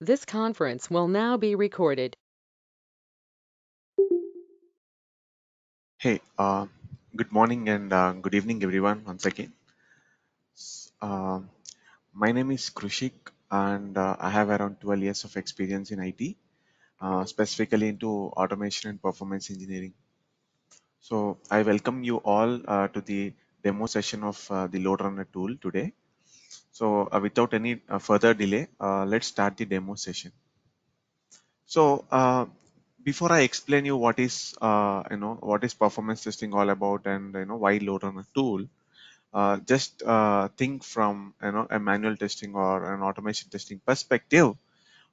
This conference will now be recorded. Hey, uh, good morning and uh, good evening, everyone, once again. Uh, my name is Krushik, and uh, I have around 12 years of experience in IT, uh, specifically into automation and performance engineering. So, I welcome you all uh, to the demo session of the LoadRunner tool today. So, uh, without any uh, further delay, uh, let's start the demo session. So, uh, before I explain you what is, uh, you know, what is performance testing all about and, you know, why LoadRunner tool, uh, just think from you know a manual testing or an automation testing perspective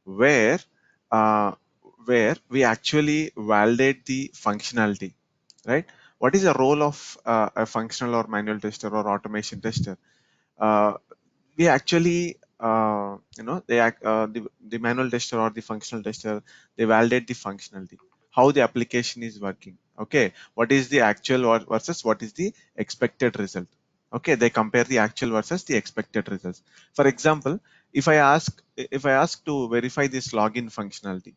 where where we actually validate the functionality right what is the role of a functional or manual tester or automation tester we actually uh, you know they uh, the, the manual tester or the functional tester they validate the functionality how the application is working okay? What is the actual versus what is the expected result okay? They compare the actual versus the expected results. For example if i ask if i ask to verify this login functionality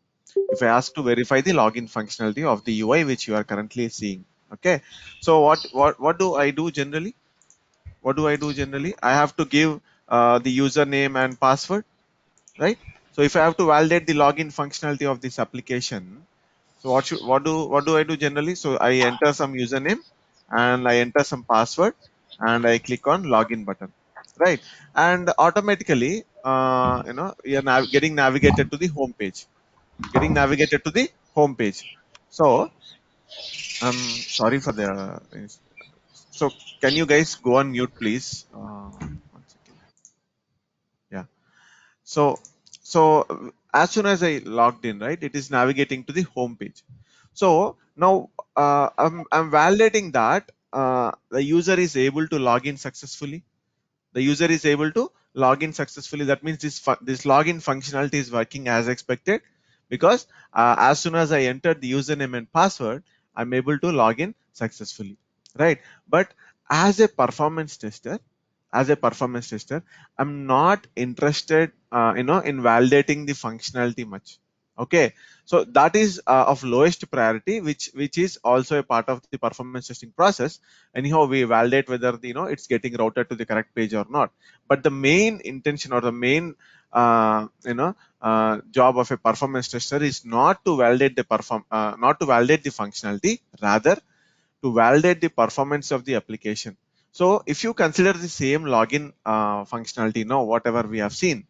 if i ask to verify the login functionality of the ui which you are currently seeing okay? So what what what do i do generally? What do I do generally? I have to give uh, the username and password, right? So if I have to validate the login functionality of this application, so what should what do what do I do generally? So I enter some username and I enter some password and I click on login button, right? And automatically, uh, you know, you're nav getting navigated to the home page, getting navigated to the home page. So I'm sorry for the so can you guys go on mute, please? Uh. So, so as soon as I logged in, right, it is navigating to the home page. So now uh, I'm, I'm validating that uh, the user is able to log in successfully. The user is able to log in successfully. That means this this login functionality is working as expected because uh, as soon as I entered the username and password, I'm able to log in successfully, right? But as a performance tester, as a performance tester, I'm not interested, uh, you know, invalidating the functionality much. Okay, so that is uh, of lowest priority, which which is also a part of the performance testing process. Anyhow, we validate whether you know it's getting routed to the correct page or not. But the main intention or the main uh, you know uh, job of a performance tester is not to validate the perform uh, not to validate the functionality, rather to validate the performance of the application. So if you consider the same login uh, functionality now, whatever we have seen,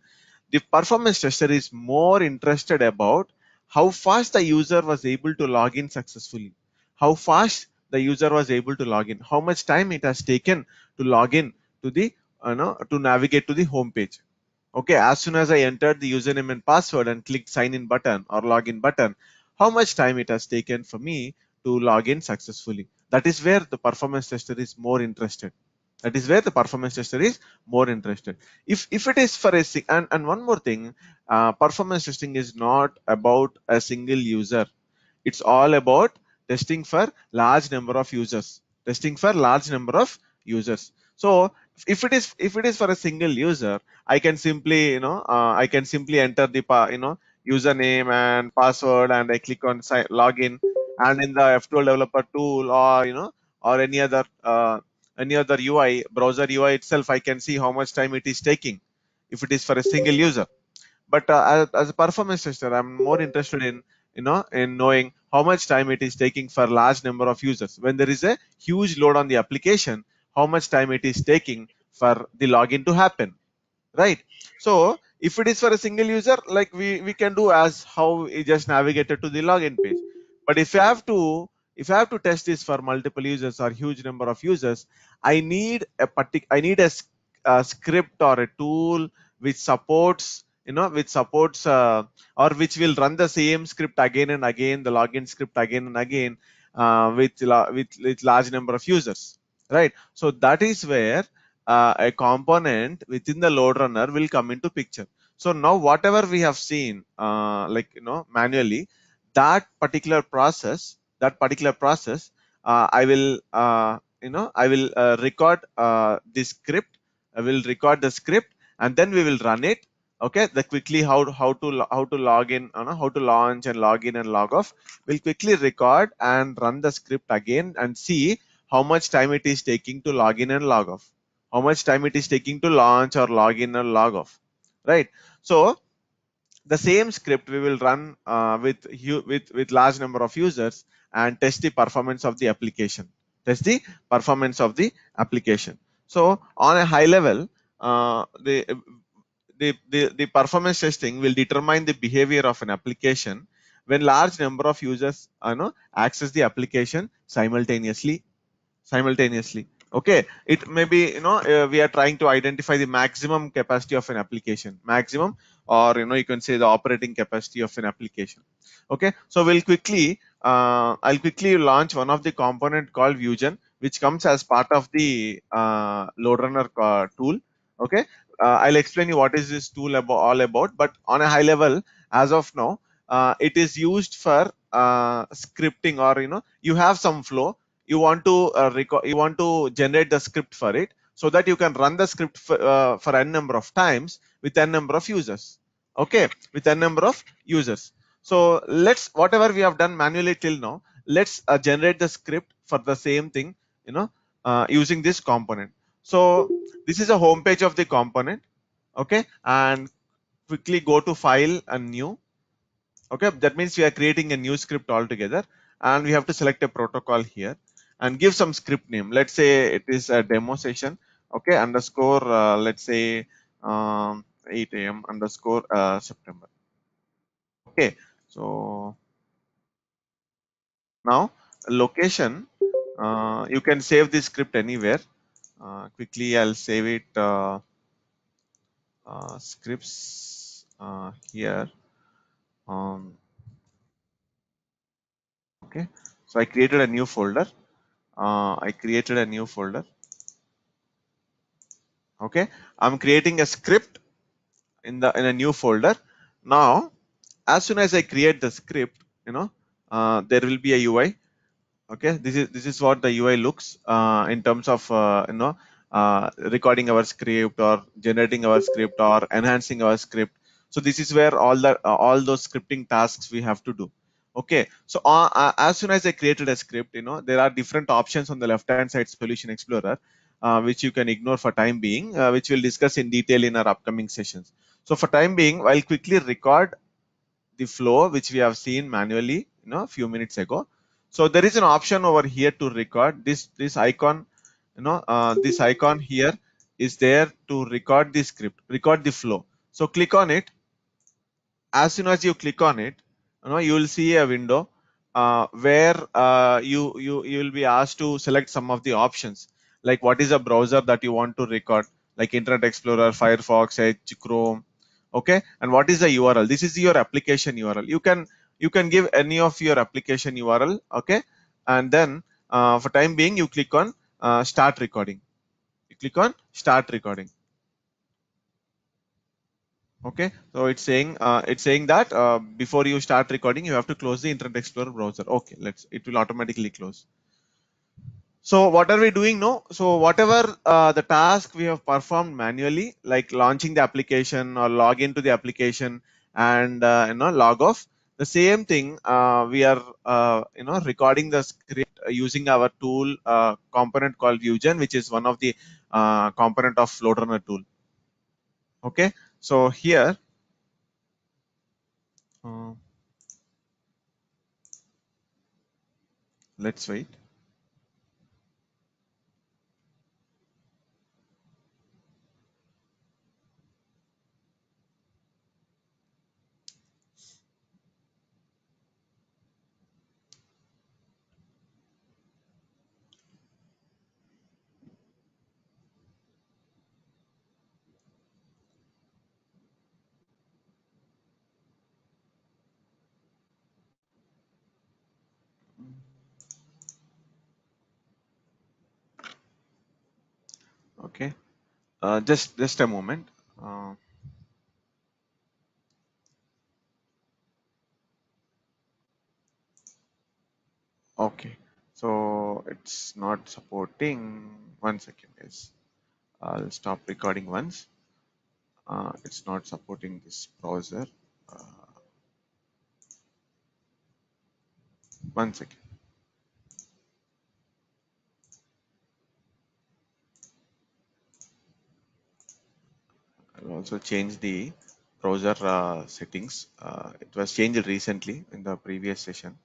the performance tester is more interested about how fast the user was able to log in successfully, how fast the user was able to log in, how much time it has taken to log in to the, you know, to navigate to the home page. Okay, as soon as I entered the username and password and clicked sign in button or login button, how much time it has taken for me to log in successfully. That is where the performance tester is more interested. That is where the performance tester is more interested. If if it is for a and and one more thing, uh, performance testing is not about a single user. It's all about testing for large number of users. Testing for large number of users. So if it is if it is for a single user, I can simply you know uh, I can simply enter the you know username and password and I click on login and in the F12 developer tool or you know or any other uh, any other UI browser UI itself I can see how much time it is taking if it is for a single user. But uh, as, as, a performance tester I'm more interested in you know in knowing how much time it is taking for large number of users. When there is a huge load on the application how much time it is taking for the login to happen right? So if it is for a single user like we we can do as how we just navigated to the login page. But if you have to if I have to test this for multiple users or huge number of users, I need a particular I need a, a, script or a tool which supports you know which supports uh, or which will run the same script again and again the login script again and again uh, with, with with large number of users right? So that is where uh, a component within the load runner will come into picture. So now whatever we have seen uh, like you know manually that particular process that particular process uh, i will uh, you know i will uh, record the script. I will record the script and then we will run it okay? The quickly how how to how to log in you know, how to launch and log in and log off. We'll quickly record and run the script again and see how much time it is taking to log in and log off. How much time it is taking to launch or log in or log off right? So the same script we will run uh, with with with large number of users and test the performance of the application. Test the performance of the application. So on a high level uh, the, the the the performance testing will determine the behavior of an application when large number of users you know access the application simultaneously. Simultaneously. Okay. It may be you know uh, we are trying to identify the maximum capacity of an application. Maximum or you know you can say the operating capacity of an application. Okay. So we'll quickly uh, i'll quickly launch one of the component called vugen which comes as part of the uh, load runner uh, tool. Okay? Uh, i'll explain you what is this tool all about but on a high level as of now uh, it is used for uh, scripting or you know you have some flow. You want to record you want to generate the script for it so that you can run the script for, for n number of times with n number of users. Okay? With n number of users so let's whatever we have done manually till now let's uh, generate the script for the same thing you know uh, using this component. So this is a home page of the component okay? And quickly go to file and new okay? That means we are creating a new script altogether and we have to select a protocol here and give some script name. Let's say it is a demo session okay? Underscore uh, let's say um, 8 a.m underscore uh, september. Okay so now location uh, you can save this script anywhere. Uh, quickly i'll save it uh, uh, scripts uh, here um, okay. So i created a new folder. Uh, i created a new folder. Okay. I'm creating a script in the in a new folder. Now as soon as i create the script you know uh, there will be a ui okay this is this is what the ui looks uh, in terms of uh, you know uh, recording our script or generating our script or enhancing our script. So this is where all the uh, all those scripting tasks we have to do. Okay so uh, as soon as i created a script you know there are different options on the left hand side solution explorer which you can ignore for time being which we'll discuss in detail in our upcoming sessions. So for time being i'll quickly record the flow which we have seen manually you know a few minutes ago. So there is an option over here to record. This this icon you know uh, this icon here is there to record the script record the flow. So click on it. As soon as you click on it you know you will see a window uh, where uh, you you you will be asked to select some of the options. Like what is a browser that you want to record? Like internet explorer firefox edge chrome okay? And what is the url this is your application url you can you can give any of your application url okay? And then uh, for time being you click on uh, start recording. You click on start recording. Okay? So it's saying uh, it's saying that uh, before you start recording you have to close the internet explorer browser. Okay let's it will automatically close so what are we doing now? So whatever uh, the task we have performed manually like launching the application or log into the application and uh, you know log off the same thing uh, we are uh, you know recording the script using our tool uh, component called vugen which is one of the uh, component of loadrunner tool. Okay? So here let's wait okay. Uh, just just a moment. Uh, okay. So it's not supporting. One second guys. I'll stop recording once. Uh, it's not supporting this browser. Uh, one second I'll also change the browser uh, settings. Uh, it was changed recently in the previous session.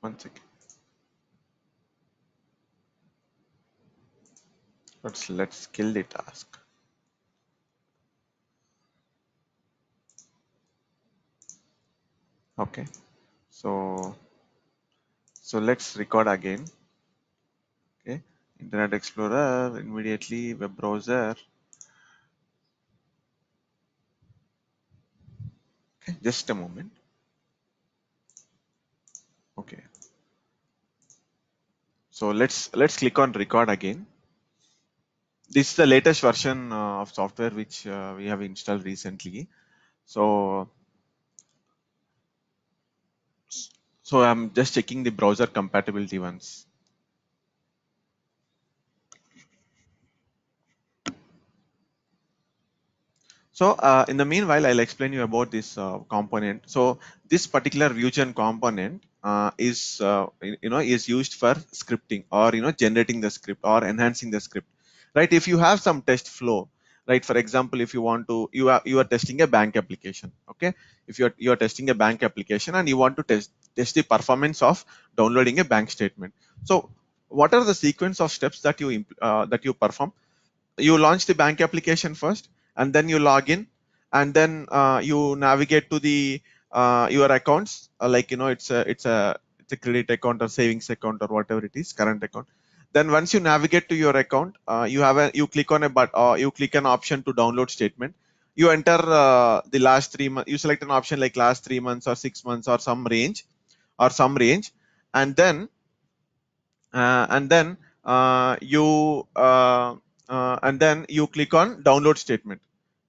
One second let's let's kill the task okay. So so let's record again. Okay. Internet explorer immediately web browser. Okay just a moment. Okay. So let's let's click on record again. This is the latest version uh, of software which uh, we have installed recently. So so i'm just checking the browser compatibility once So uh, in the meanwhile, I'll explain you about this uh, component. So this particular VuGen component uh, is uh, you know is used for scripting or you know generating the script or enhancing the script, right? If you have some test flow, right? For example, if you want to you are you are testing a bank application, okay? If you are you are testing a bank application and you want to test test the performance of downloading a bank statement. So what are the sequence of steps that you uh, that you perform? You launch the bank application first and then you log in and then uh, you navigate to the uh, your accounts uh, like you know it's a it's a it's a credit account or savings account or whatever it is current account then once you navigate to your account uh, you have a you click on a but uh, you click an option to download statement you enter uh, the last three months you select an option like last three months or six months or some range or some range and then and then you uh, and then you click on download statement.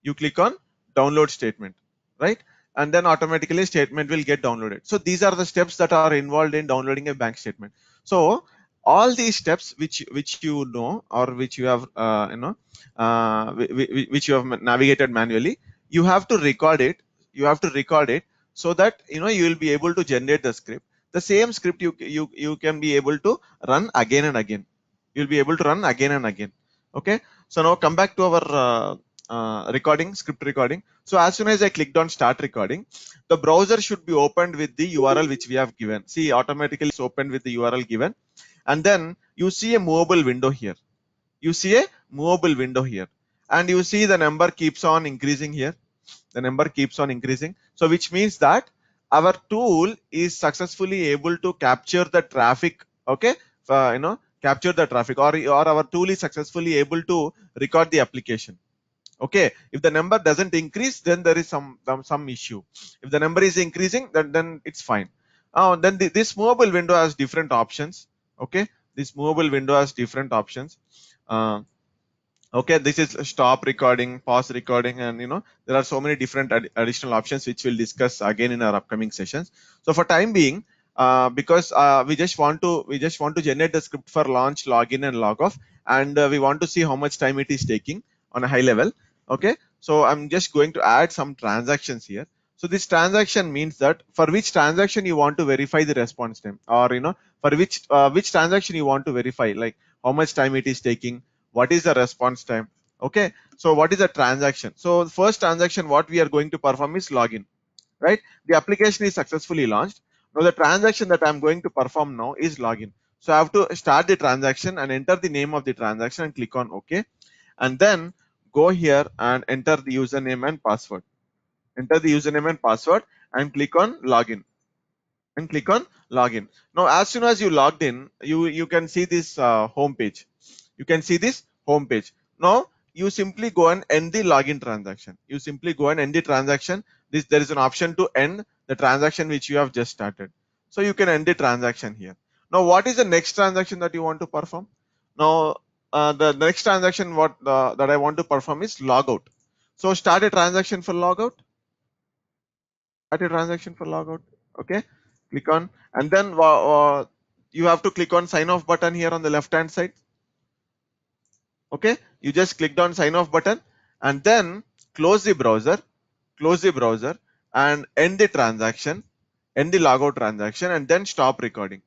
You click on download statement right? And then automatically statement will get downloaded. So these are the steps that are involved in downloading a bank statement. So all these steps which which you know or which you have uh, you know uh, which you have navigated manually you have to record it. You have to record it so that you know you will be able to generate the script. The same script you you you can be able to run again and again. You'll be able to run again and again. Okay? So now come back to our uh, uh, recording script recording. So as soon as i clicked on start recording the browser should be opened with the url which we have given. See automatically it's opened with the url given. And then you see a movable window here. You see a movable window here. And you see the number keeps on increasing here the number keeps on increasing. So which means that our tool is successfully able to capture the traffic okay? Uh, you know capture the traffic or, or our tool is successfully able to record the application okay? If the number doesn't increase then there is some some issue. If the number is increasing then then it's fine. Uh, then the, this movable window has different options okay? This movable window has different options. Uh, okay this is stop recording pause recording and you know there are so many different ad additional options which we'll discuss again in our upcoming sessions. So for time being uh, because uh, we just want to we just want to generate the script for launch login and log off and uh, we want to see how much time it is taking on a high level. Okay so i'm just going to add some transactions here. So this transaction means that for which transaction you want to verify the response time? Or you know for which uh, which transaction you want to verify like how much time it is taking what is the response time okay so what is the transaction so first transaction what we are going to perform is login right the application is successfully launched now the transaction that I'm going to perform now is login. So I have to start the transaction and enter the name of the transaction and click on OK. And then go here and enter the username and password. Enter the username and password and click on login. And click on login. Now as soon as you logged in, you, you can see this uh, home page. You can see this home page. Now you simply go and end the login transaction. You simply go and end the transaction. This there is an option to end the transaction which you have just started. So you can end the transaction here. Now, what is the next transaction that you want to perform? Now, uh, the next transaction what uh, that I want to perform is logout. So start a transaction for logout. Start a transaction for logout. Okay, click on and then uh, you have to click on sign off button here on the left hand side. Okay, you just clicked on sign off button and then close the browser, close the browser and end the transaction, end the logout transaction and then stop recording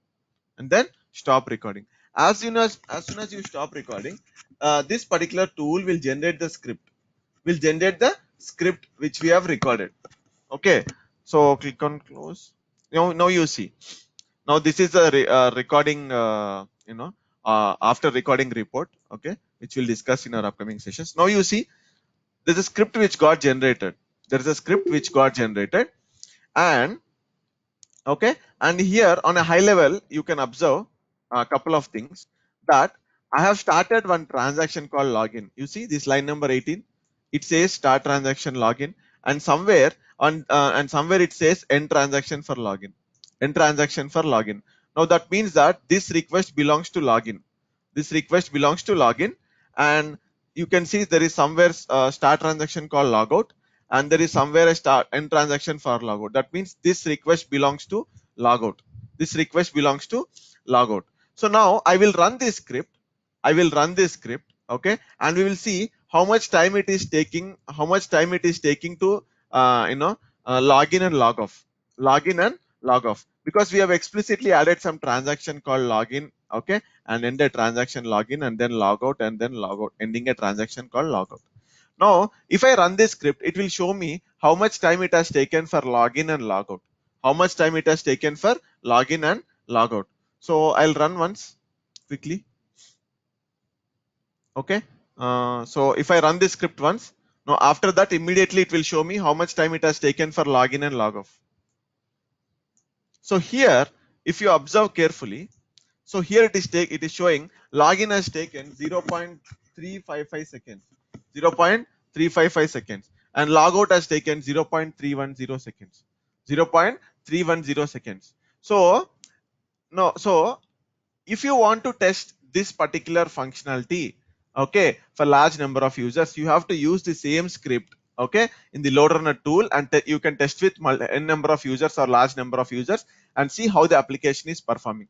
and then stop recording. As soon as as soon as you stop recording, uh, this particular tool will generate the script, will generate the script which we have recorded. Okay, so click on close. Now, now you see. Now this is a re, uh, recording, uh, you know, uh, after recording report. Okay, which we'll discuss in our upcoming sessions. Now you see, there's a script which got generated. There is a script which got generated, and okay, and here on a high level you can observe a couple of things that I have started one transaction called login. You see this line number 18. It says start transaction login, and somewhere on uh, and somewhere it says end transaction for login. End transaction for login. Now that means that this request belongs to login. This request belongs to login, and you can see there is somewhere uh, start transaction called logout, and there is somewhere a start end transaction for logout. That means this request belongs to logout. This request belongs to logout. So now I will run this script. I will run this script. Okay, and we will see how much time it is taking. How much time it is taking to uh, you know uh, log in and log off. Login and log off because we have explicitly added some transaction called login. Okay, and end a transaction login and then log out and then log out, ending a transaction called logout. Now, if I run this script, it will show me how much time it has taken for login and logout. How much time it has taken for login and logout. So I'll run once quickly. Okay. Uh, so if I run this script once, now after that immediately it will show me how much time it has taken for login and log off. So here, if you observe carefully, so here it is take it is showing login has taken 0.355 seconds, 0.355 seconds, and logout has taken 0.310 seconds, 0.310 seconds. So no, so if you want to test this particular functionality, okay, for large number of users, you have to use the same script, okay, in the load runner tool, and you can test with n number of users or large number of users and see how the application is performing.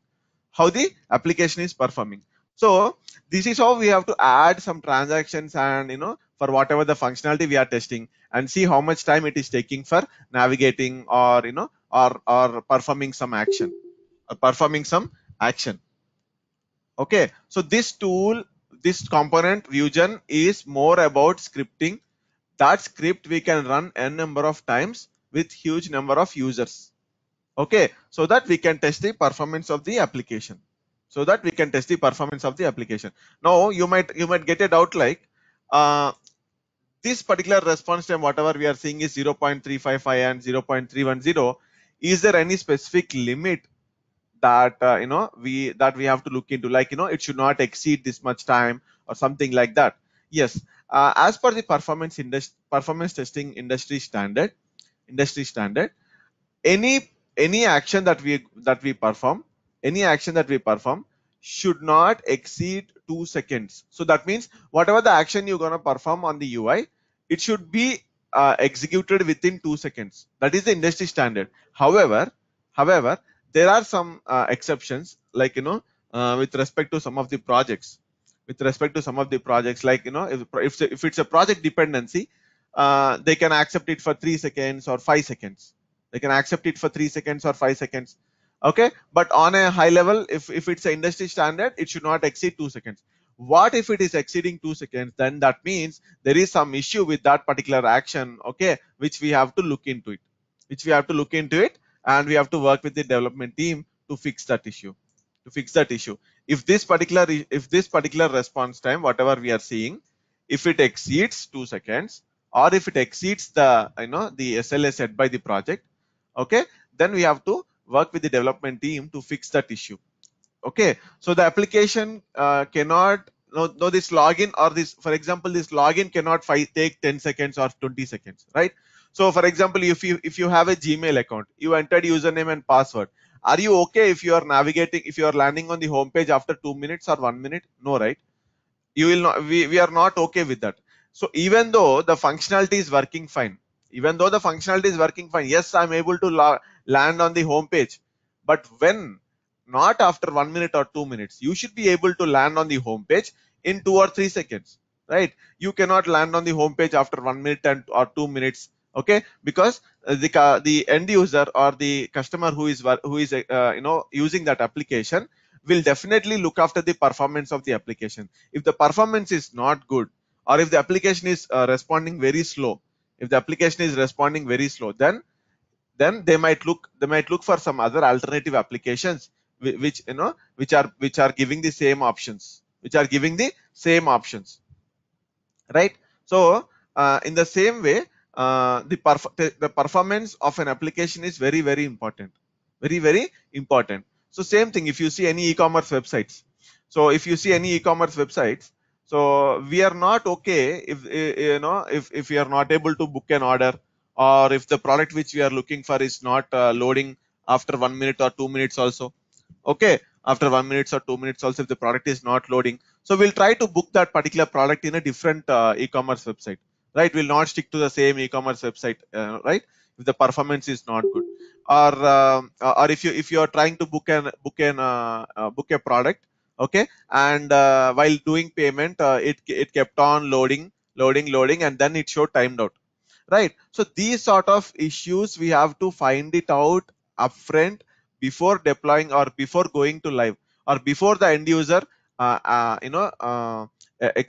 How the application is performing. So this is how we have to add some transactions and you know for whatever the functionality we are testing and see how much time it is taking for navigating or you know or or performing some action or performing some action. Okay so this tool this component VuGen is more about scripting. That script we can run n number of times with huge number of users okay so that we can test the performance of the application. So that we can test the performance of the application. Now you might you might get a doubt like uh, this particular response time whatever we are seeing is 0.355 and 0.310 is there any specific limit that uh, you know we that we have to look into? Like you know it should not exceed this much time or something like that. Yes uh, as per the performance industry performance testing industry standard industry standard any any action that we that we perform any action that we perform should not exceed two seconds. So that means whatever the action you're to perform on the ui it should be uh, executed within two seconds. That is the industry standard. However however there are some uh, exceptions like you know uh, with respect to some of the projects. With respect to some of the projects like you know if, if, if it's a project dependency uh, they can accept it for three seconds or five seconds they can accept it for three seconds or five seconds. Okay? But on a high level if, if it's an industry standard it should not exceed two seconds. What if it is exceeding two seconds? Then that means there is some issue with that particular action okay which we have to look into it. Which we have to look into it and we have to work with the development team to fix that issue. To fix that issue. If this particular if this particular response time whatever we are seeing if it exceeds two seconds or if it exceeds the you know the sla set by the project okay? Then we have to work with the development team to fix that issue. Okay? So the application uh, cannot no, no this login or this for example this login cannot fight, take 10 seconds or 20 seconds right? So for example if you if you have a gmail account you entered username and password. Are you okay if you are navigating if you are landing on the home page after two minutes or one minute? No right? You will not we, we are not okay with that. So even though the functionality is working fine, even though the functionality is working fine, yes, I'm able to la land on the home page. But when not after one minute or two minutes, you should be able to land on the home page in two or three seconds, right? You cannot land on the home page after one minute and or two minutes, okay? Because the the end user or the customer who is who is uh, you know using that application will definitely look after the performance of the application. If the performance is not good, or if the application is uh, responding very slow, if the application is responding very slow, then then they might look they might look for some other alternative applications which you know which are which are giving the same options which are giving the same options. Right? So uh, in the same way uh, the, perf the performance of an application is very very important. Very very important. So same thing if you see any e-commerce websites. So if you see any e-commerce websites so we are not okay if you know if, if we are not able to book an order or if the product which we are looking for is not uh, loading after one minute or two minutes also. Okay? After one minutes or two minutes also if the product is not loading. So we'll try to book that particular product in a different uh, e-commerce website. Right? We'll not stick to the same e-commerce website uh, right? If the performance is not good. Or uh, or if you if you are trying to book an book an uh, uh, book a product okay? And uh, while doing payment it it kept on loading loading loading and then it showed timed out. Right? So these sort of issues we have to find it out upfront before deploying or before going to live or before the end user uh, uh, you know uh,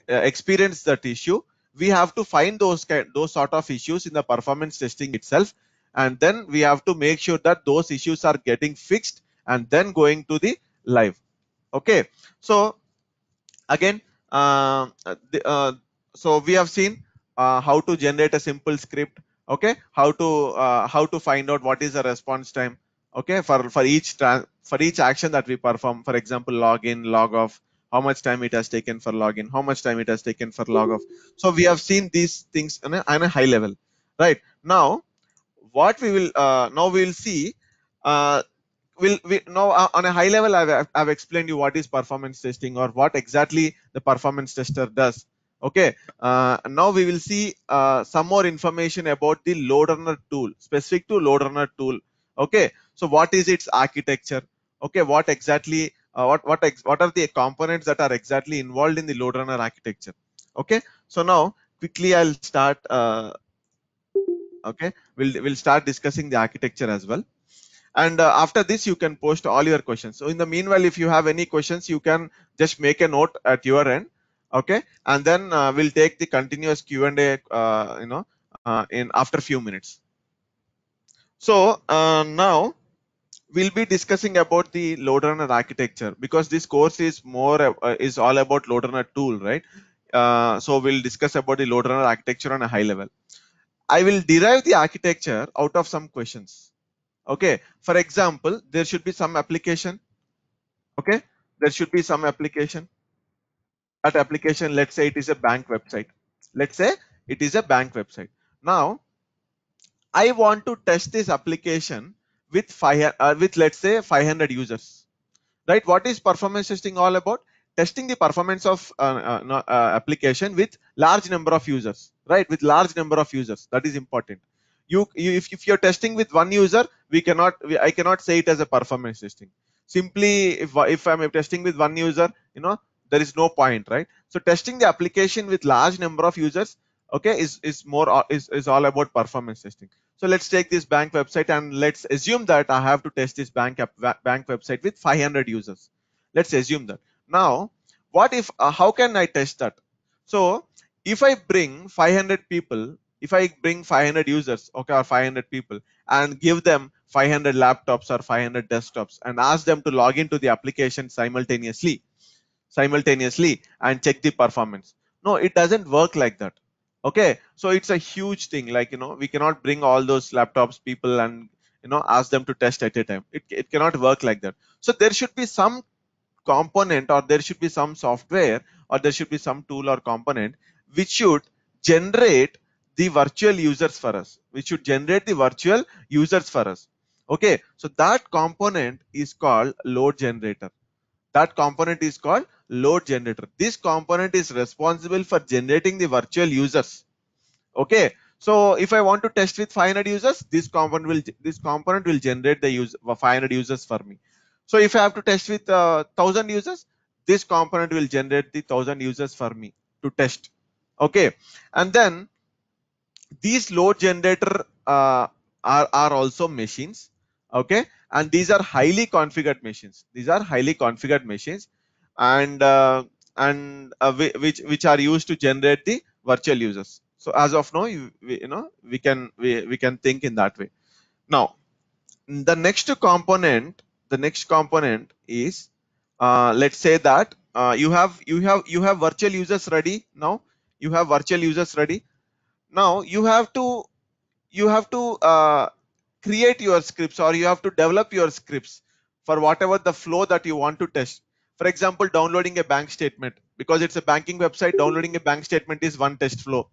experience that issue. We have to find those those sort of issues in the performance testing itself and then we have to make sure that those issues are getting fixed and then going to the live okay. So again uh, the, uh, so we have seen uh, how to generate a simple script okay? How to how to find out what is the response time okay? For for each for each action that we perform for example login log off how much time it has taken for login how much time it has taken for log off. So we have seen these things on a, on a high level right? Now what we will uh, now we will see uh, will we now uh, on a high level I've, I've explained you what is performance testing or what exactly the performance tester does. Okay uh, now we will see uh, some more information about the load runner tool specific to load runner tool. Okay so what is its architecture? Okay what exactly uh, what what what are the components that are exactly involved in the load runner architecture? Okay so now quickly i'll start uh, okay we'll we'll start discussing the architecture as well and uh, after this you can post all your questions so in the meanwhile if you have any questions you can just make a note at your end okay and then uh, we'll take the continuous q and a uh, you know uh, in after few minutes so uh, now we'll be discussing about the load runner architecture because this course is more uh, is all about load runner tool, right? So we'll discuss about the load runner architecture on a high level. I will derive the architecture out of some questions. Okay, for example, there should be some application. Okay, there should be some application. That application, let's say it is a bank website. Let's say it is a bank website. Now I want to test this application with five uh, with let's say 500 users right what is performance testing all about testing the performance of uh, uh, uh, application with large number of users right with large number of users that is important you, you if, if you're testing with one user we cannot we, i cannot say it as a performance testing. Simply if if i'm testing with one user you know there is no point right? So testing the application with large number of users okay is is more is, is all about performance testing. So let's take this bank website and let's assume that i have to test this bank bank website with 500 users. Let's assume that. Now what if uh, how can i test that? So if i bring 500 people if i bring 500 users okay or 500 people and give them 500 laptops or 500 desktops and ask them to log into the application simultaneously simultaneously and check the performance. No it doesn't work like that. Okay so it's a huge thing like you know we cannot bring all those laptops people and you know ask them to test at a time. It, it cannot work like that. So there should be some component or there should be some software or there should be some tool or component which should generate the virtual users for us which should generate the virtual users for us okay so that component is called load generator that component is called load generator. This component is responsible for generating the virtual users. Okay. So if I want to test with 500 users, this component will this component will generate the use 500 users for me. So if I have to test with uh, 1000 users, this component will generate the 1000 users for me to test. Okay. And then these load generator uh, are, are also machines. Okay. And these are highly configured machines. These are highly configured machines and uh, and uh, which which are used to generate the virtual users. So as of now, you, we, you know, we can we, we can think in that way. Now, the next component, the next component is, uh, let's say that uh, you have you have you have virtual users ready now. You have virtual users ready. Now you have to you have to uh, create your scripts or you have to develop your scripts for whatever the flow that you want to test. For example, downloading a bank statement because it's a banking website. Downloading a bank statement is one test flow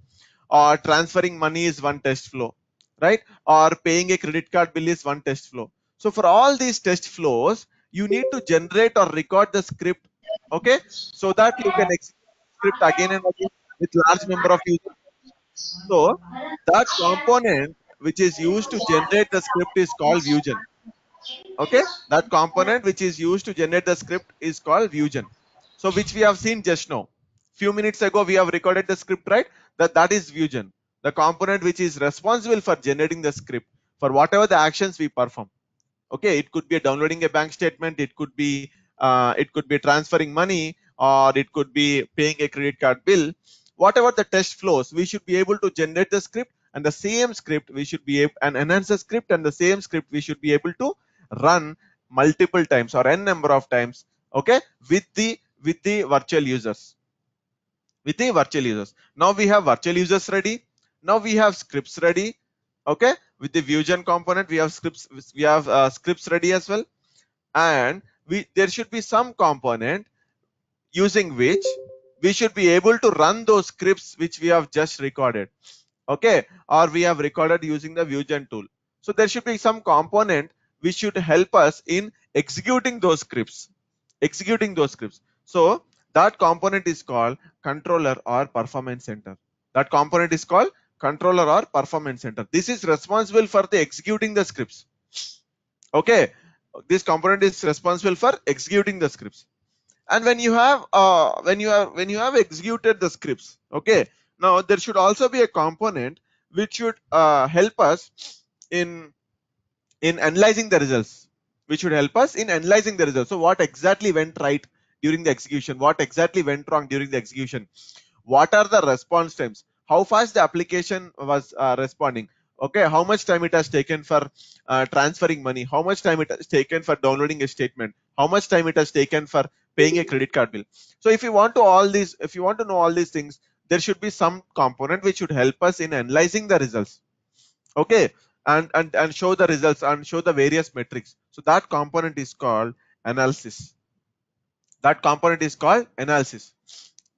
or transferring money is one test flow, right? Or paying a credit card bill is one test flow. So for all these test flows, you need to generate or record the script, okay? So that you can execute script again and again with large number of users. So that component which is used to generate the script is called VuGen. Okay, that component which is used to generate the script is called VuGen. So which we have seen just now. Few minutes ago we have recorded the script, right? that that is VuGen, the component which is responsible for generating the script for whatever the actions we perform. Okay, it could be downloading a bank statement, it could be uh, it could be transferring money, or it could be paying a credit card bill. Whatever the test flows, we should be able to generate the script, and the same script we should be able and enhance the script, and the same script we should be able to run multiple times or n number of times. Okay, with the with the virtual users with the virtual users. Now we have virtual users ready. Now we have scripts ready. Okay, with the VuGen component, we have scripts. We have uh, scripts ready as well, and we there should be some component using which we should be able to run those scripts which we have just recorded. Okay, or we have recorded using the VuGen tool. So there should be some component which should help us in executing those scripts. Executing those scripts. So that component is called controller or performance center. That component is called controller or performance center. This is responsible for the executing the scripts. Okay, this component is responsible for executing the scripts. And when you have uh, when you have when you have executed the scripts, okay, now there should also be a component which should uh, help us in in analyzing the results, which should help us in analyzing the results. So what exactly went right during the execution? What exactly went wrong during the execution? What are the response times? How fast the application was uh, responding? Okay how much time it has taken for uh, transferring money? How much time it has taken for downloading a statement? How much time it has taken for paying a credit card bill. So if you want to all these if you want to know all these things there should be some component which should help us in analyzing the results. Okay? And and and show the results and show the various metrics. So that component is called analysis. That component is called analysis.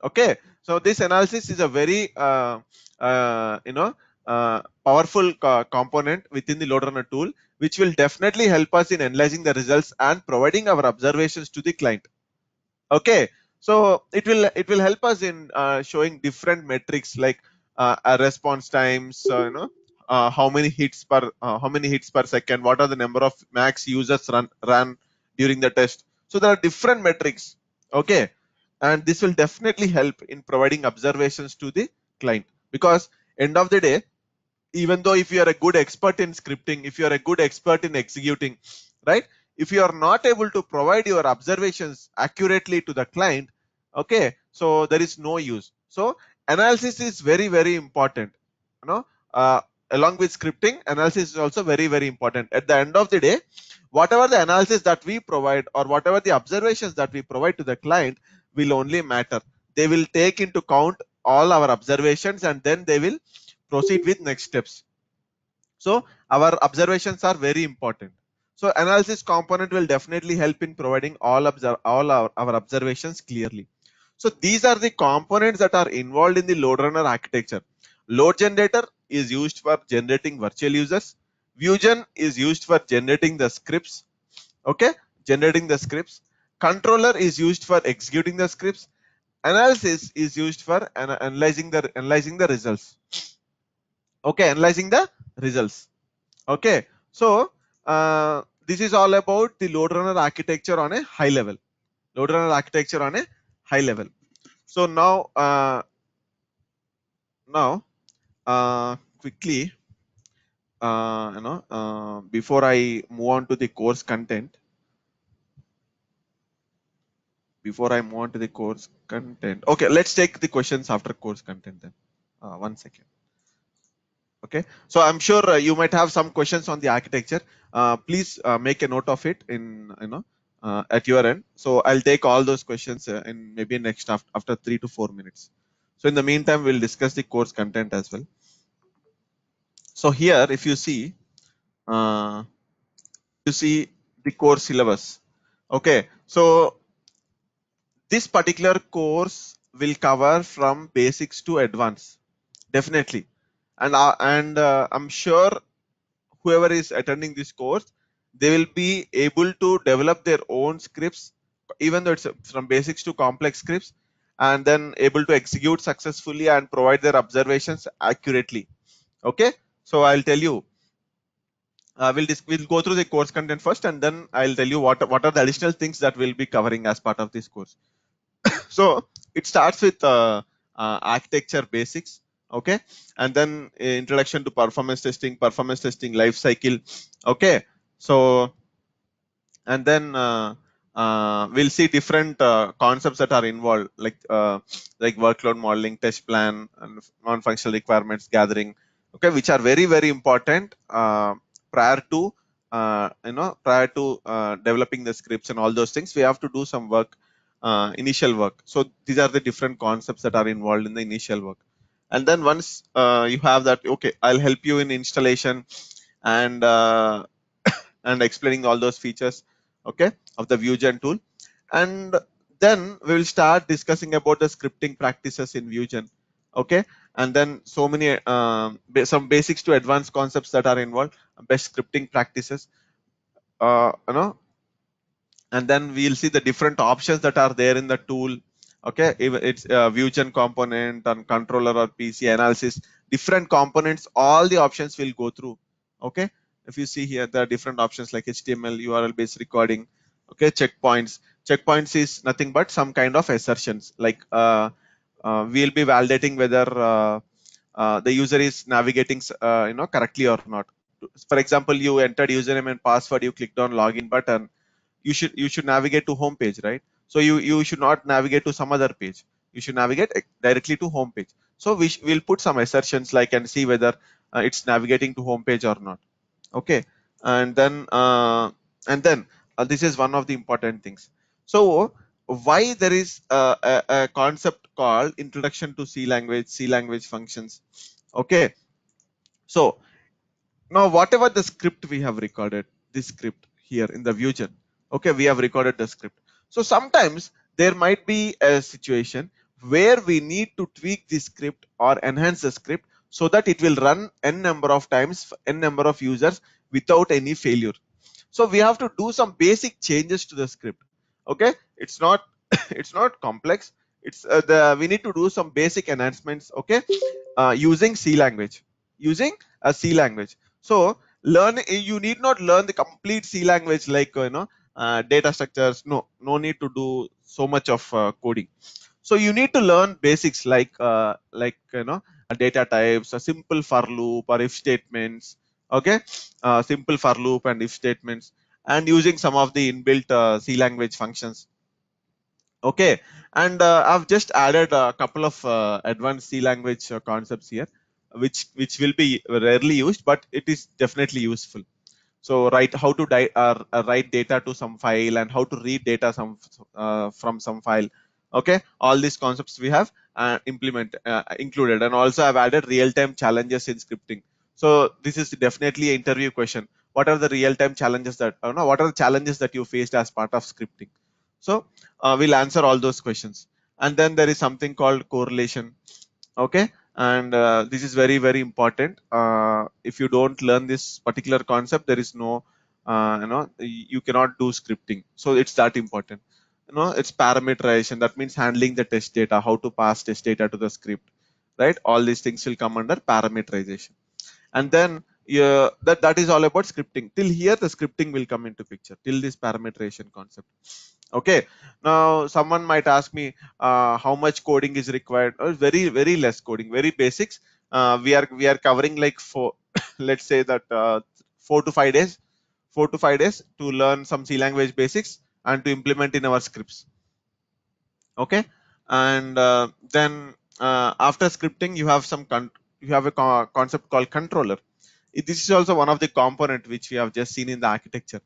Okay? So this analysis is a very uh, uh, you know uh, powerful co component within the LoadRunner tool which will definitely help us in analyzing the results and providing our observations to the client okay. So it will it will help us in uh, showing different metrics like uh, response times you know uh, how many hits per how many hits per second what are the number of max users run ran during the test. So there are different metrics, okay, and this will definitely help in providing observations to the client. Because end of the day, even though if you are a good expert in scripting, if you are a good expert in executing, right, if you are not able to provide your observations accurately to the client, okay, so there is no use. So analysis is very very important, you know. Uh, along with scripting, analysis is also very very important. At the end of the day, whatever the analysis that we provide or whatever the observations that we provide to the client will only matter. They will take into count all our observations and then they will proceed with next steps. So our observations are very important. So analysis component will definitely help in providing all, all our, our observations clearly. So these are the components that are involved in the load runner architecture. Load generator is used for generating virtual users. VuGen is used for generating the scripts. Okay, generating the scripts. controller is used for executing the scripts analysis is used for ana- analyzing the analyzing the results okay analyzing the results okay so uh, this is all about the LoadRunner architecture on a high level. LoadRunner architecture on a high level. So now uh, now uh, quickly uh, you know uh, before i move on to the course content before i move on to the course content okay let's take the questions after course content then. Uh, one second okay? So i'm sure uh, you might have some questions on the architecture. Uh, please uh, make a note of it in you know uh, at your end. So i'll take all those questions uh, in maybe next after, after three to four minutes. So in the meantime we'll discuss the course content as well. So here if you see uh, you see the course syllabus. Okay? So this particular course will cover from basics to advanced. Definitely and uh, and uh, i'm sure whoever is attending this course they will be able to develop their own scripts even though it's uh, from basics to complex scripts and then able to execute successfully and provide their observations accurately. Okay? So i'll tell you. Uh, we'll we'll go through the course content first and then i'll tell you what what are the additional things that we'll be covering as part of this course. So it starts with uh, uh, architecture basics okay? And then uh, introduction to performance testing performance testing life cycle. Okay? So and then uh, uh, we'll see different uh, concepts that are involved like uh, like workload modeling test plan and non-functional requirements gathering okay which are very very important uh, prior to you know prior to developing the scripts and all those things. We have to do some work initial work. So these are the different concepts that are involved in the initial work and then once uh, you have that okay i'll help you in installation and uh, and explaining all those features okay of the VuGen tool. And then we will start discussing about the scripting practices in VuGen okay? And then so many um, some basics to advanced concepts that are involved best scripting practices uh, you know? And then we'll see the different options that are there in the tool okay if it's uh, VuGen component and controller or pc analysis different components all the options will go through. Okay if you see here there are different options like html url based recording okay checkpoints. Checkpoints is nothing but some kind of assertions like uh, uh, we'll be validating whether uh, uh, the user is navigating uh, you know correctly or not. For example you entered username and password you clicked on login button. You should you should navigate to home page right so you you should not navigate to some other page. You should navigate directly to home page. So we we'll put some assertions like and see whether uh, it's navigating to home page or not. Okay? And then uh, and then uh, this is one of the important things. So why there is a, a, a concept called introduction to c language c language functions? Okay? So now whatever the script we have recorded this script here in the VuGen. Okay? We have recorded the script so sometimes there might be a situation where we need to tweak the script or enhance the script so that it will run n number of times n number of users without any failure. So we have to do some basic changes to the script. Okay? It's not it's not complex. It's uh, the we need to do some basic enhancements okay? Uh, using c language. Using a c language. So learn you need not learn the complete c language like you know uh, data structures no no need to do so much of uh, coding. So you need to learn basics like uh, like you know data types a simple for loop or if statements okay? Simple for loop and if statements and using some of the inbuilt uh, c language functions okay? And uh, i've just added a couple of advanced c language concepts here which which will be rarely used but it is definitely useful so write how to uh, uh, write data to some file and how to read data some uh, from some file. Okay? All these concepts we have uh, implement uh, included. And also i've added real time challenges in scripting. So this is definitely an interview question. What are the real time challenges that uh, no, what are the challenges that you faced as part of scripting? So we'll answer all those questions. And then there is something called correlation. Okay and uh, this is very very important. Uh, if you don't learn this particular concept there is no uh, you know you cannot do scripting. So it's that important. You know it's parameterization. That means handling the test data how to pass test data to the script right? All these things will come under parameterization. And then yeah, that that is all about scripting. Till here the scripting will come into picture till this parameterization concept. Okay now someone might ask me uh, how much coding is required? Oh, very very less coding very basics. Uh, we are we are covering like four let's say that uh, four to five days four to five days to learn some c language basics and to implement in our scripts. Okay? And uh, then uh, after scripting you have some you have a co- concept called controller. This is also one of the component which we have just seen in the architecture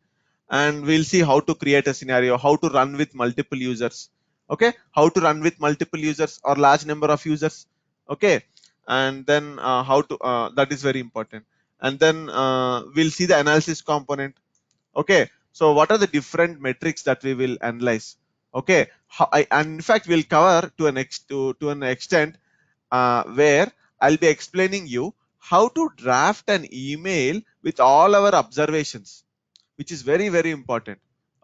and we'll see how to create a scenario how to run with multiple users okay? How to run with multiple users or large number of users okay? And then uh, how to uh, that is very important. And then uh, we'll see the analysis component okay? So what are the different metrics that we will analyze okay? How, I, and in fact we'll cover to an ex to, to an extent uh, where i'll be explaining you how to draft an email with all our observations which is very very important.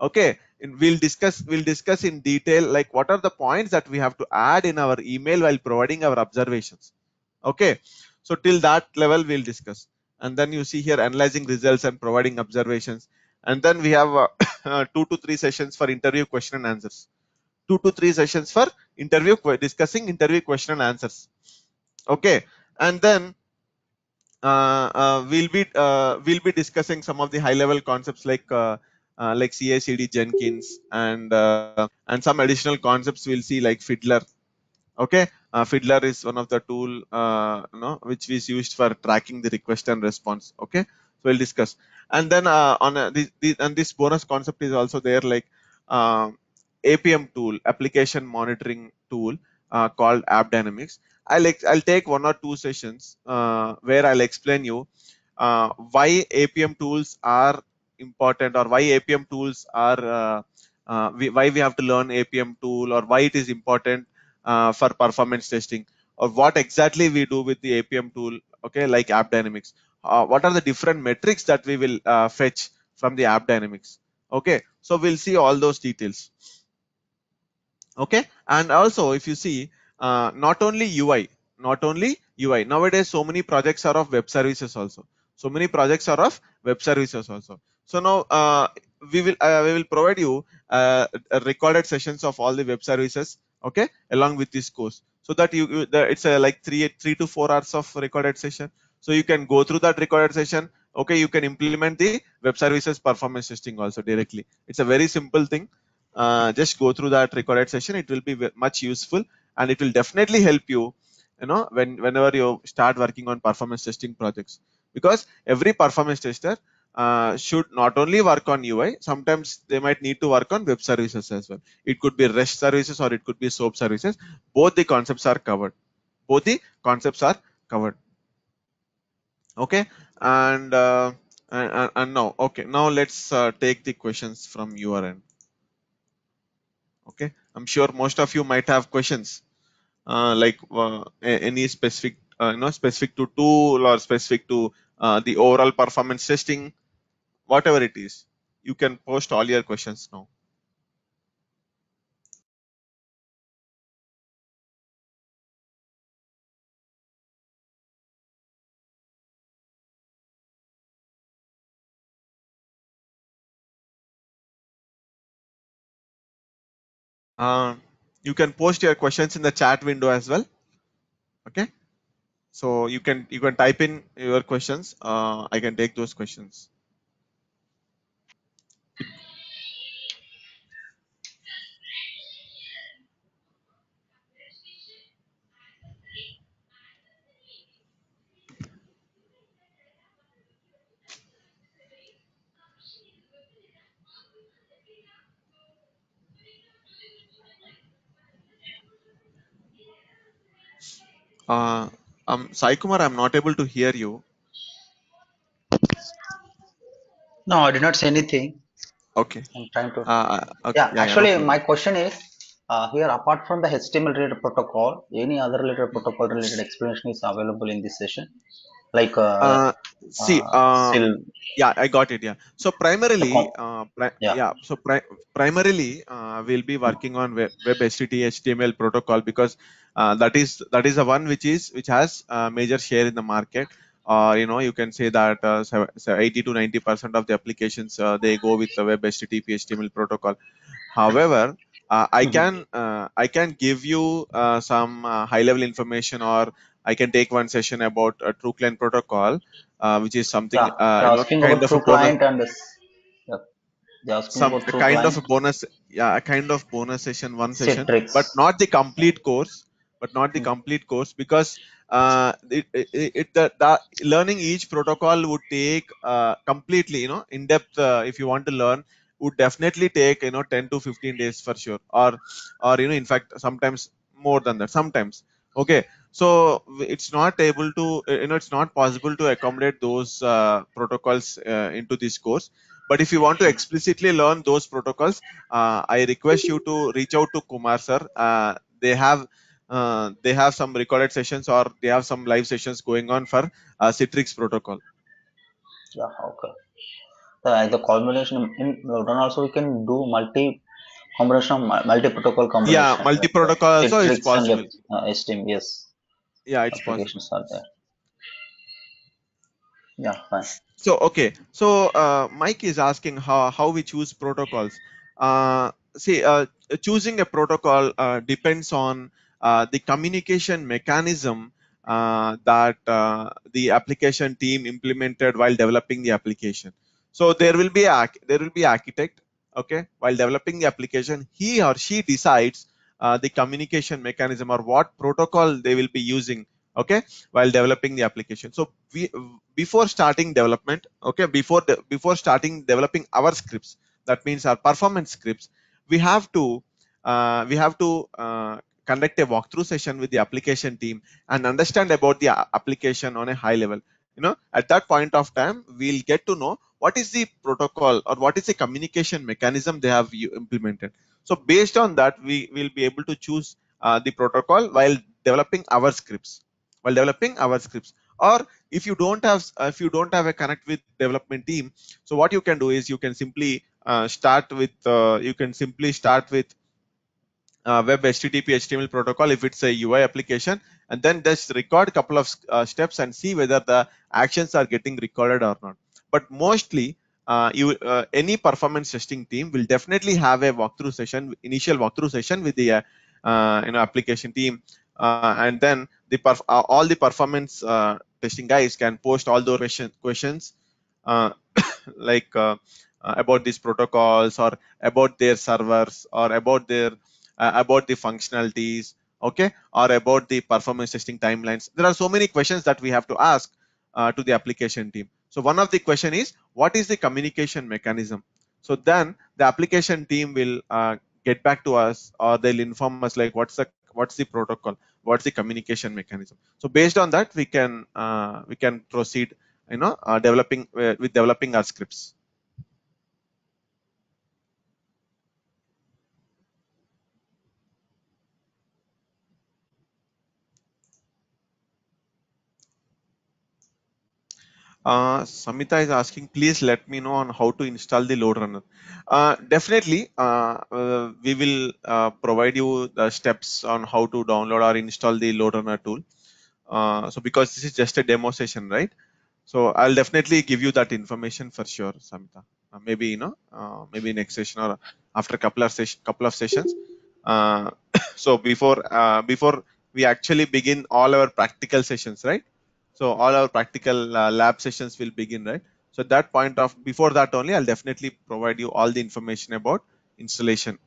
Okay and we'll discuss we'll discuss in detail like what are the points that we have to add in our email while providing our observations. Okay so till that level we'll discuss. And then you see here analyzing results and providing observations. And then we have uh, two to three sessions for interview question and answers. Two to three sessions for interview discussing interview question and answers. Okay and then we'll be uh, we'll be discussing some of the high level concepts like like CI/CD Jenkins and and some additional concepts we'll see like Fiddler. Okay, Fiddler is one of the tool you know which is used for tracking the request and response. Okay, so we'll discuss and then on uh, this, this, and this bonus concept is also there like uh, apm tool application monitoring tool uh, called AppDynamics I'll I'll take one or two sessions uh, where I'll explain you uh, why APM tools are important or why APM tools are uh, uh, we, why we have to learn APM tool or why it is important uh, for performance testing or what exactly we do with the APM tool. Okay, like AppDynamics. Uh, what are the different metrics that we will fetch from the AppDynamics? Okay, so we'll see all those details. Okay, and also if you see uh, not only UI, not only UI. Nowadays, so many projects are of web services also. So many projects are of web services also. So now uh, we will uh, we will provide you uh, recorded sessions of all the web services, okay, along with this course, so that you, the, it's like three three to four hours of recorded session. So you can go through that recorded session. Okay, you can implement the web services performance testing also directly. It's a very simple thing. Uh, just go through that recorded session. It will be much useful and it will definitely help you you know when whenever you start working on performance testing projects because every performance tester uh, should not only work on UI, sometimes they might need to work on web services as well. It could be REST services or it could be SOAP services. Both the concepts are covered. Both the concepts are covered. Okay, and uh, and, and now okay now let's uh, take the questions from your end. Okay, I'm sure most of you might have questions like uh, any specific uh, you know specific to tool or specific to uh, the overall performance testing whatever it is you can post all your questions now. Uh, you can post your questions in the chat window as well. Okay? So you can you can type in your questions. Uh, i can take those questions uh, um, Sai Kumar, I'm not able to hear you. No, I did not say anything. Okay. I'm trying to. Uh, uh okay. Yeah, yeah actually, yeah, my question is uh, here, apart from the HTML related protocol, any other related protocol related explanation is available in this session? Like, uh, uh see uh, uh, still yeah i got it yeah. So primarily uh, pri- yeah. yeah. So pri- primarily uh, we'll be working on web, web http html protocol because uh, that is that is the one which is which has uh, major share in the market. Uh, you know you can say that uh, so- so 80 to 90 percent of the applications uh, they go with the web http html protocol. However uh, i Mhm. can uh, i can give you uh, some uh, high level information or i can take one session about a true client protocol uh, which is something yeah uh, asking kind about of a bonus. client and this. Yeah some kind of a bonus yeah a kind of bonus session one session citrix but not the complete course but not the Mm. complete course because uh it, it, it the, the learning each protocol would take uh, completely you know in depth uh, if you want to learn would definitely take you know 10 to 15 days for sure. Or or you know in fact sometimes more than that sometimes okay so it's not able to uh, you know it's not possible to accommodate those uh, protocols uh, into this course. But if you want to explicitly learn those protocols uh, i request you to reach out to kumar sir. Uh, they have uh, they have some recorded sessions or they have some live sessions going on for uh, citrix protocol. Yeah okay. The, the combination in also we can do multi combination of mul- multi-protocol yeah multi like uh, protocol also and possible uh, htm yes yeah it's possible are there yeah fine So okay, so uh, Mike is asking how how we choose protocols. Uh, see, uh, choosing a protocol uh, depends on uh, the communication mechanism uh, that uh, the application team implemented while developing the application. So there will be a there will be architect. Okay, while developing the application, he or she decides uh, the communication mechanism or what protocol they will be using. Okay, while developing the application. So we before starting development okay before the, before starting developing our scripts that means our performance scripts we have to uh, we have to uh, conduct a walkthrough session with the application team and understand about the application on a high level you know at that point of time we'll get to know what is the protocol or what is the communication mechanism they have implemented? So based on that we will be able to choose uh, the protocol while developing our scripts while developing our scripts. Or if you don't have if you don't have a connect with development team so what you can do is you can simply uh, start with uh, you can simply start with uh, web http html protocol if it's a ui application and then just record a couple of uh, steps and see whether the actions are getting recorded or not but mostly uh, you uh, any performance testing team will definitely have a walkthrough session initial walkthrough session with the uh, uh, you know application team. Uh, and then the uh, all the performance testing guys can post all those question, questions like about these protocols or about their servers or about their about the functionalities okay or about the performance testing timelines. There are so many questions that we have to ask to the application team so one of the question is what is the communication mechanism? So then the application team will uh, get back to us or they'll inform us like what's the what's the protocol? What's the communication mechanism? So based on that we can uh, we can proceed you know uh, developing uh, with developing our scripts Uh, Samita is asking, please let me know on how to install the LoadRunner. Uh, definitely, uh, uh, we will uh, provide you the steps on how to download or install the LoadRunner tool. Uh, so because this is just a demo session, right? So I'll definitely give you that information for sure, Samita. Maybe you know, maybe next session or after a couple of session, couple of sessions. So before before we actually begin all our practical sessions, right? So all our practical uh, lab sessions will begin, right? So at that point of before that only, I'll definitely provide you all the information about installation.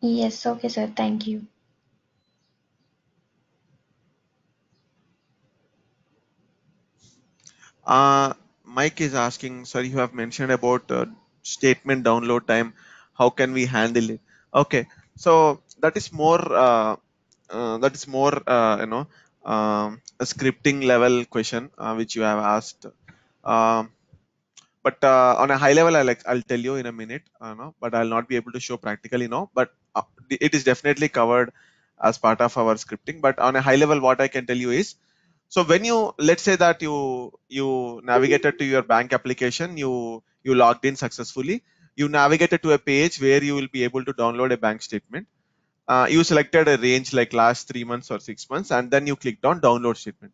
Yes, okay, sir. Thank you. Uh, Mike is asking, sir, you have mentioned about uh, statement download time. How can we handle it? Okay, so that is more uh, uh, that is more uh, you know um, a scripting level question uh, which you have asked. Um, but uh, on a high level, I like I'll tell you in a minute, uh, no, but I'll not be able to show practically now. But uh, it is definitely covered as part of our scripting. But on a high level, what I can tell you is so when you let's say that you you navigated to your bank application you you logged in successfully you navigated to a page where you will be able to download a bank statement uh, you selected a range like last three months or six months and then you clicked on download statement.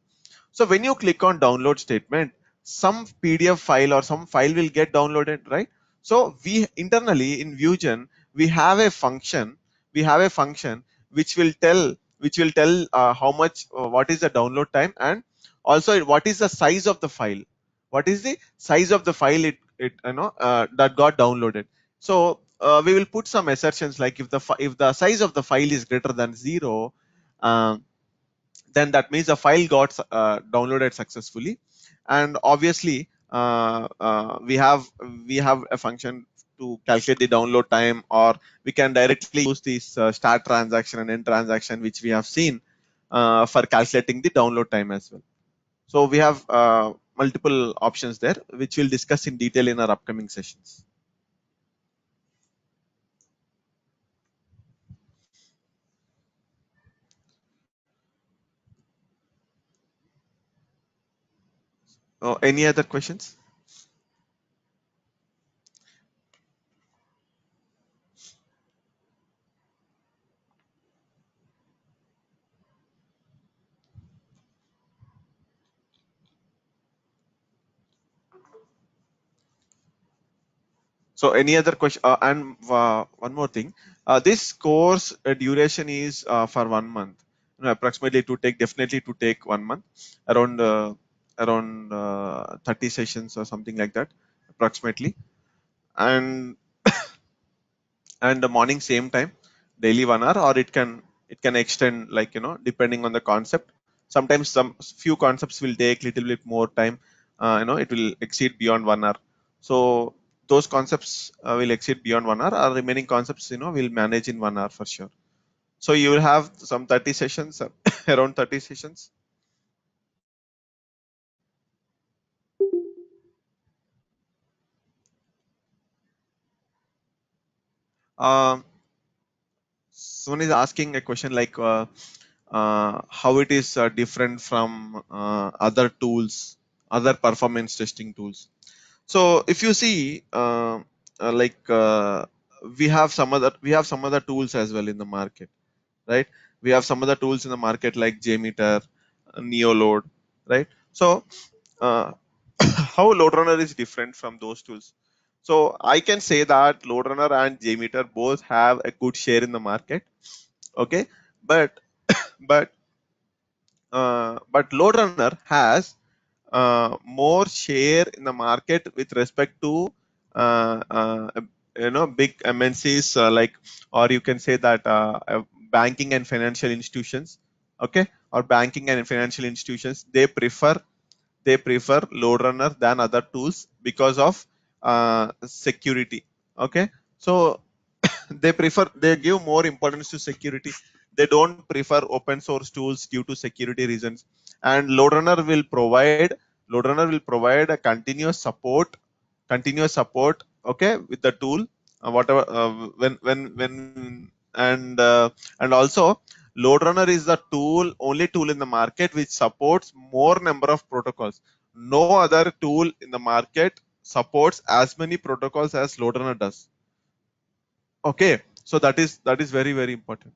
So when you click on download statement some pdf file or some file will get downloaded right? So we internally in VuGen we have a function we have a function which will tell which will tell uh, how much uh, what is the download time and also what is the size of the file. What is the size of the file it, it you know uh, that got downloaded. So uh, we will put some assertions like if the if the size of the file is greater than zero um, then that means the file got uh, downloaded successfully. And obviously uh, uh, we have we have a function to calculate the download time or we can directly use this uh, start transaction and end transaction which we have seen uh, for calculating the download time as well. So we have multiple options there which we'll discuss in detail in our upcoming sessions uh, any other questions So any other question? Uh, and uh, one more thing, uh, this course uh, duration is uh, for one month. You know, approximately to take definitely to take one month, around uh, around uh, 30 sessions or something like that, approximately. And and the morning same time, daily one hour, or it can it can extend like you know depending on the concept. Sometimes some few concepts will take little bit more time. Uh, you know, it will exceed beyond one hour. So those concepts uh, will exceed beyond one hour or remaining concepts you know will manage in one hour for sure so you will have some 30 sessions around 30 sessions um, someone is asking a question like uh, uh, how it is uh, different from uh, other tools other performance testing tools. So if you see uh, uh, like we have some other we have some other tools as well in the market right? We have some other tools in the market like jmeter neoload right? So how loadrunner is different from those tools so i can say that loadrunner and jmeter both have a good share in the market okay? But but uh, but loadrunner has uh, more share in the market with respect to uh, uh, you know big MNCs uh, like or you can say that uh, banking and financial institutions okay? Or banking and financial institutions they prefer they prefer loadrunner than other tools because of uh, security. Okay? So they prefer they give more importance to security. They don't prefer open source tools due to security reasons. And loadrunner will provide loadrunner will provide a continuous support continuous support okay with the tool uh, whatever uh, when when when and uh, and also loadrunner is the tool only tool in the market which supports more number of protocols. No other tool in the market supports as many protocols as loadrunner does. Okay so that is that is very very important.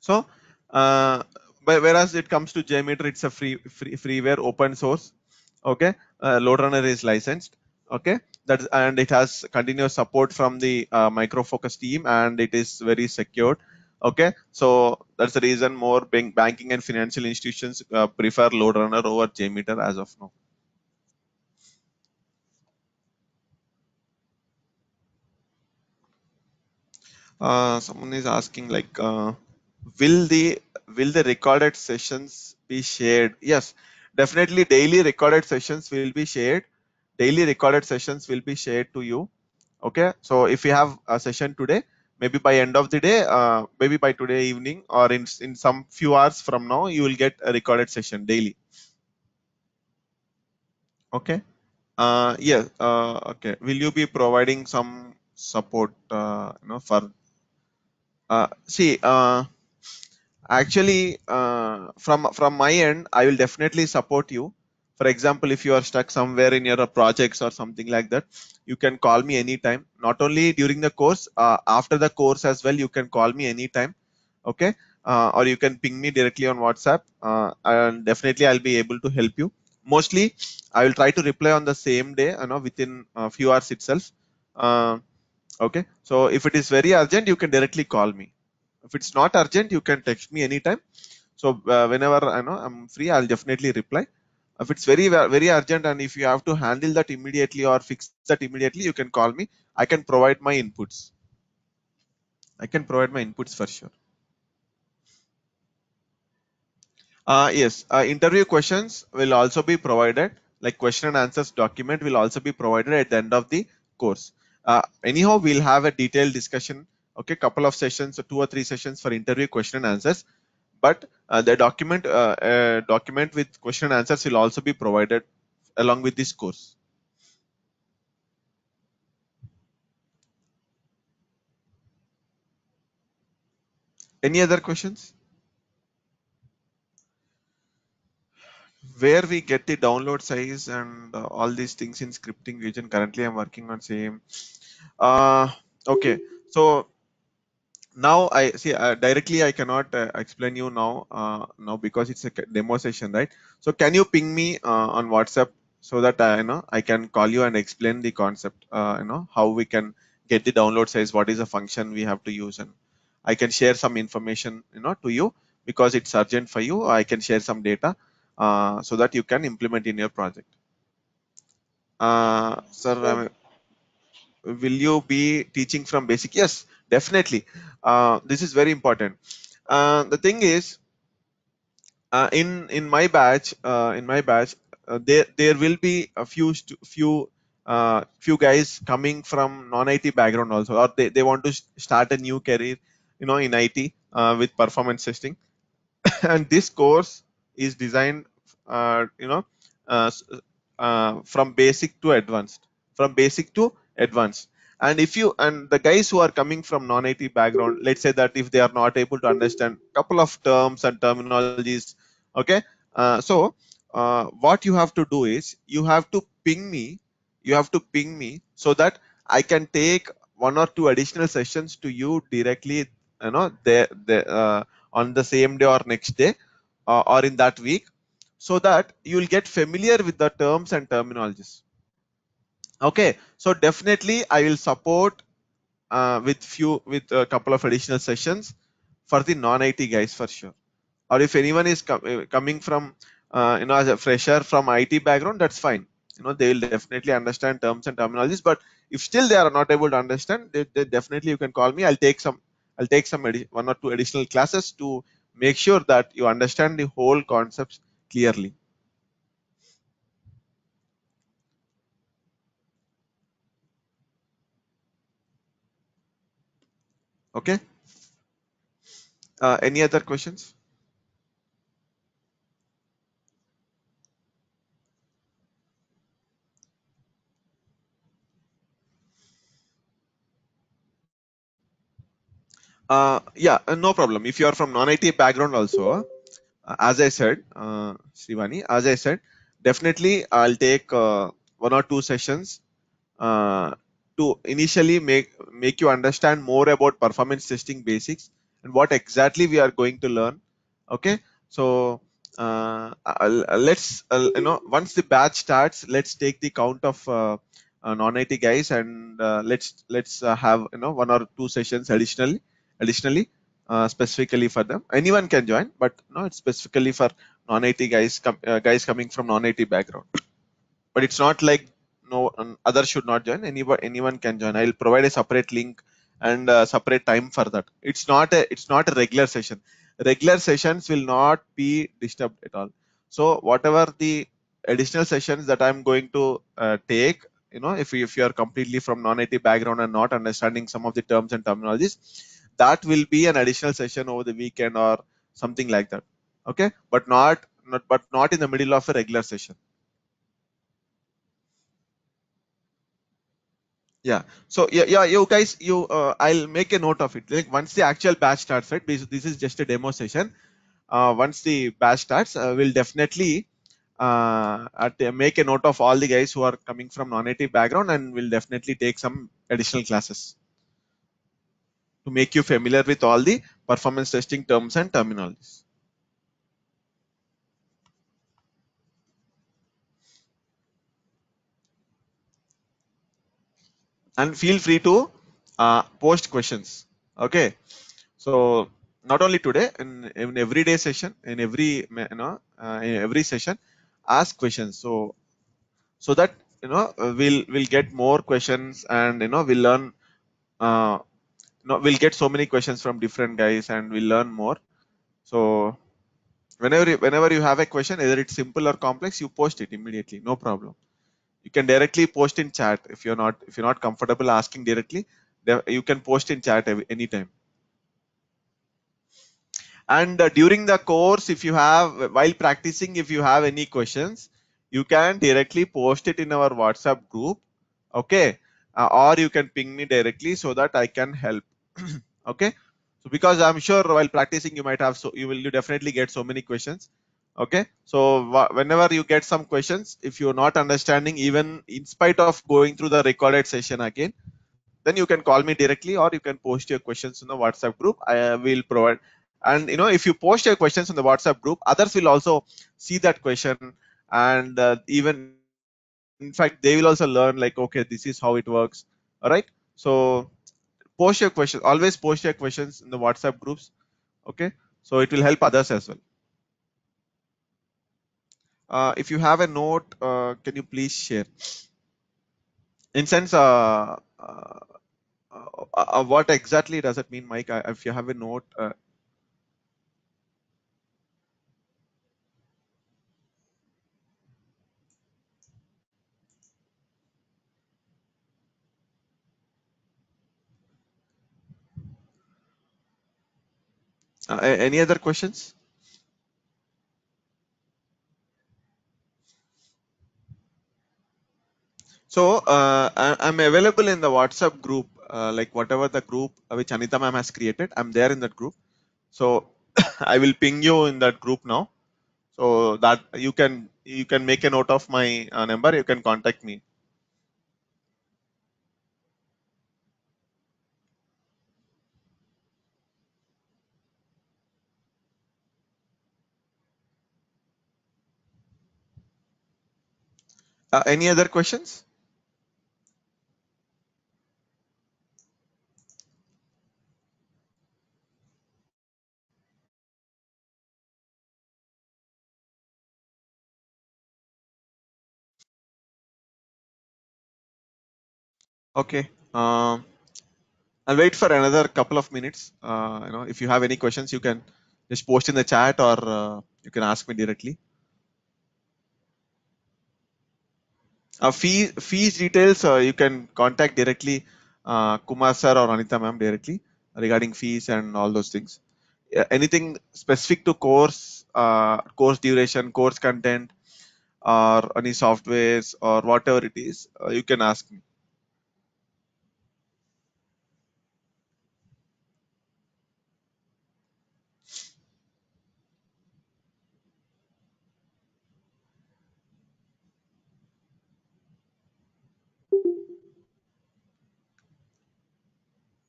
So uh, whereas it comes to jmeter it's a free free freeware open source okay? Uh, loadrunner is licensed okay? That and it has continuous support from the uh, micro focus team and it is very secured okay? So that's the reason more bank, banking and financial institutions uh, prefer loadrunner over jmeter as of now uh, someone is asking like uh, will the will the recorded sessions be shared? Yes definitely daily recorded sessions will be shared. Daily recorded sessions will be shared to you. Okay so if you have a session today maybe by end of the day uh, maybe by today evening or in in some few hours from now you will get a recorded session daily. Okay uh yeah uh okay. Will you be providing some support uh you know for uh see uh actually uh, from from my end i will definitely support you. For example if you are stuck somewhere in your projects or something like that you can call me anytime. Not only during the course uh, after the course as well you can call me anytime okay? Uh, or you can ping me directly on whatsapp uh, and definitely i'll be able to help you. Mostly i will try to reply on the same day you know within a few hours itself. Uh, okay? So if it is very urgent you can directly call me. If it's not urgent you can text me anytime. So uh, whenever i know i'm free i'll definitely reply. If it's very very urgent and if you have to handle that immediately or fix that immediately you can call me. I can provide my inputs. I can provide my inputs for sure. Uh, yes uh, interview questions will also be provided. Like question and answers document will also be provided at the end of the course uh, anyhow we'll have a detailed discussion okay couple of sessions two or three sessions for interview question and answers. But uh, the document uh, uh, document with question and answers will also be provided along with this course. Any other questions? Where we get the download size and uh, all these things in scripting region currently i'm working on same uh okay. So now i see uh, directly i cannot uh, explain you now uh, now because it's a demo session right? So can you ping me uh, on whatsapp so that i you know i can call you and explain the concept uh, you know how we can get the download size what is the function we have to use and i can share some information you know to you because it's urgent for you. I can share some data uh, so that you can implement in your project. Uh, sir will you be teaching from basic? Yes definitely. Uh, this is very important. Uh, the thing is uh, in in my batch uh, in my batch uh, there there will be a few few uh, few guys coming from non-IT background also or they, they want to start a new career you know in IT with performance testing. And this course is designed you know from basic to advanced from basic to advanced and if you and the guys who are coming from non-IT background let's say that if they are not able to understand couple of terms and terminologies okay? Uh, so uh, what you have to do is you have to ping me you have to ping me so that i can take one or two additional sessions to you directly you know there uh, on the same day or next day uh, or in that week so that you will get familiar with the terms and terminologies okay so definitely i will support uh, with few with a couple of additional sessions for the non-it guys for sure. Or if anyone is com- uh, coming from uh, you know as a fresher from it background that's fine. You know they will definitely understand terms and terminologies but if still they are not able to understand they, they definitely you can call me. I'll take some i'll take some one or two additional classes to make sure that you understand the whole concepts clearly okay? Uh, any other questions? Uh, yeah uh, no problem. If you are from non-it background also uh, as I said, uh, Srivani, as I said, definitely I'll take uh, one or two sessions uh, to initially make make you understand more about performance testing basics and what exactly we are going to learn. Okay, so uh, let's you know once the batch starts, let's take the count of uh, uh, non-IT guys and uh, let's let's uh, have you know one or two sessions additionally additionally specifically for them. Anyone can join, but no, it's specifically for non-IT guys, com- guys coming from non-IT background. But it's not like no others should not join. Anyone anyone can join. I'll provide a separate link and uh, separate time for that. It's not a it's not a regular session. Regular sessions will not be disturbed at all. So whatever the additional sessions that I'm going to uh, take, you know, if if you are completely from non-IT background and not understanding some of the terms and terminologies, that will be an additional session over the weekend or something like that okay but not, not but not in the middle of a regular session Yeah. So yeah, yeah, you guys, you, uh, I'll make a note of it. Like once the actual batch starts, right? This, is just a demo session. Uh, once the batch starts, uh, we'll definitely uh, at, make a note of all the guys who are coming from non-native background, and we'll definitely take some additional classes to make you familiar with all the performance testing terms and terminologies. And feel free to uh, post questions. Okay? So not only today in, in everyday session in every you know uh, in every session ask questions. So so that you know we'll we'll get more questions and you know we'll learn uh, we'll get so many questions from different guys and we'll learn more. So whenever you, whenever you have a question either it's simple or complex you post it immediately. No problem you can directly post in chat if you're not if you're not comfortable asking directly. You can post in chat anytime. And uh, during the course if you have while practicing if you have any questions you can directly post it in our whatsapp group okay? Uh, or you can ping me directly so that i can help okay? So because i'm sure while practicing you might have so you will you definitely get so many questions okay? So whenever you get some questions if you're not understanding even in spite of going through the recorded session again then you can call me directly or you can post your questions in the whatsapp group. I will provide. And you know if you post your questions in the whatsapp group others will also see that question and uh, even in fact they will also learn like okay this is how it works. All right so post your questions always post your questions in the whatsapp groups. Okay? So it will help others as well uh, if you have a note, uh, can you please share? In sense, uh, uh, uh what exactly does it mean, Mike? if you have a note. Uh, any other questions? So uh, I, am available in the WhatsApp group, uh, like whatever the group which Anita ma'am has created. I'm there in that group. So I will ping you in that group now, so that you can you can make a note of my uh, number. You can contact me. Uh, any other questions? Okay. Um, I'll wait for another couple of minutes. Uh, you know, if you have any questions, you can just post in the chat or uh, you can ask me directly. Uh, fee fees details uh, you can contact directly uh, Kumar sir or Anita ma'am directly regarding fees and all those things. anything specific to course, uh, course duration, course content, or any softwares or whatever it is, uh, you can ask me.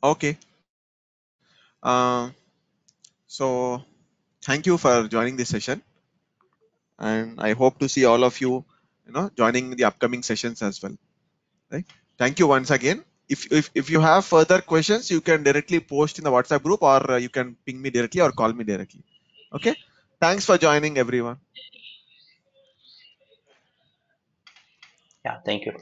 Okay. Uh, so thank you for joining this session. And I hope to see all of you, you know, joining the upcoming sessions as well. Right. Thank you once again. If, if, if you have further questions, you can directly post in the WhatsApp group or uh, you can ping me directly or call me directly. Okay. Thanks for joining everyone. Yeah, thank you.